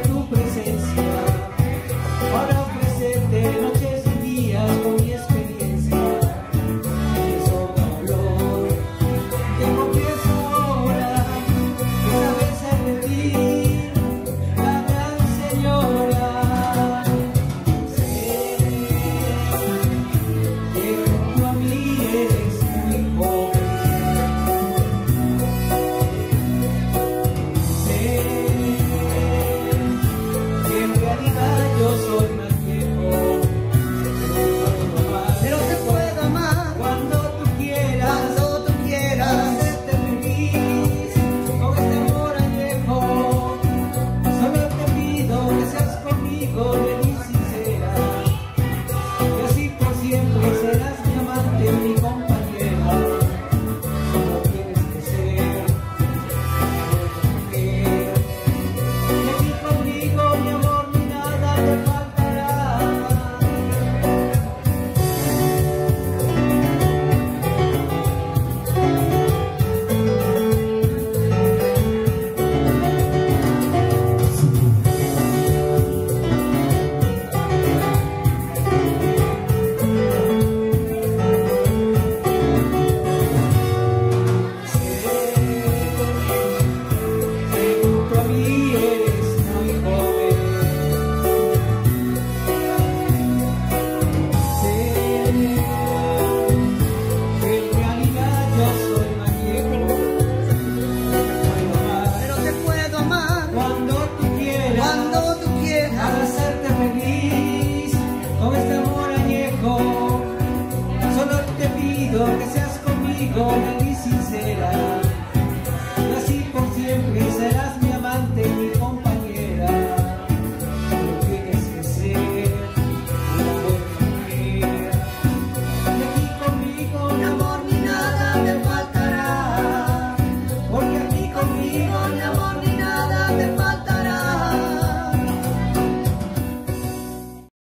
tu presencia. Gracias. y eres muy joven sé que en realidad yo soy viejo pero te puedo amar cuando tú quieras cuando tú quieras hacerte feliz con este amor añejo solo te pido que seas conmigo